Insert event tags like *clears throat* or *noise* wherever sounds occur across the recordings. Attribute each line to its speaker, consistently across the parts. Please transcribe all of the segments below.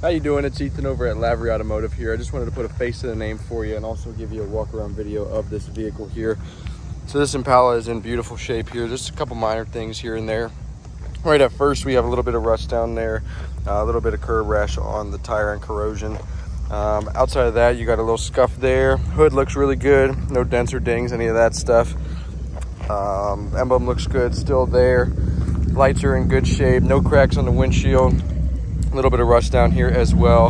Speaker 1: How you doing? It's Ethan over at Lavery Automotive here. I just wanted to put a face to the name for you and also give you a walk around video of this vehicle here. So this Impala is in beautiful shape here. Just a couple minor things here and there. Right at first, we have a little bit of rust down there, uh, a little bit of curb rash on the tire and corrosion. Um, outside of that, you got a little scuff there. Hood looks really good. No dents or dings, any of that stuff. Um, emblem looks good, still there. Lights are in good shape. No cracks on the windshield a little bit of rust down here as well.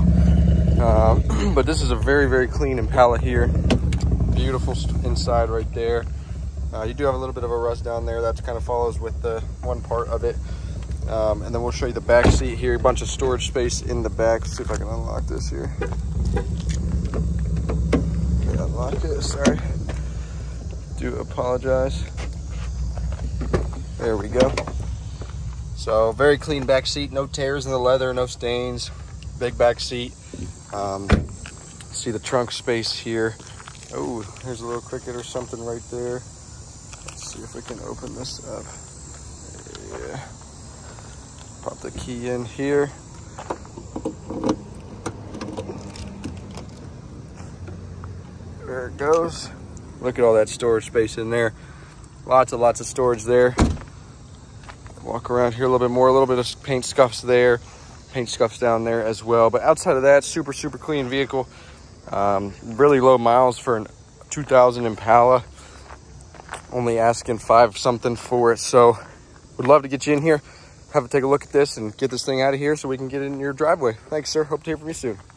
Speaker 1: Um, *clears throat* but this is a very, very clean Impala here. Beautiful inside right there. Uh, you do have a little bit of a rust down there. That kind of follows with the one part of it. Um, and then we'll show you the back seat here. A bunch of storage space in the back. Let's see if I can unlock this here. Okay, unlock it, sorry. Do apologize. There we go. So very clean back seat, no tears in the leather, no stains, big back seat. Um, see the trunk space here. Oh, there's a little cricket or something right there. Let's see if we can open this up. Yeah. Pop the key in here. There it goes. Look at all that storage space in there. Lots and lots of storage there walk around here a little bit more a little bit of paint scuffs there paint scuffs down there as well. But outside of that super super clean vehicle. Um, really low miles for a 2000 impala. Only asking five something for it. So would love to get you in here have a take a look at this and get this thing out of here so we can get it in your driveway. Thanks sir. Hope to hear from you soon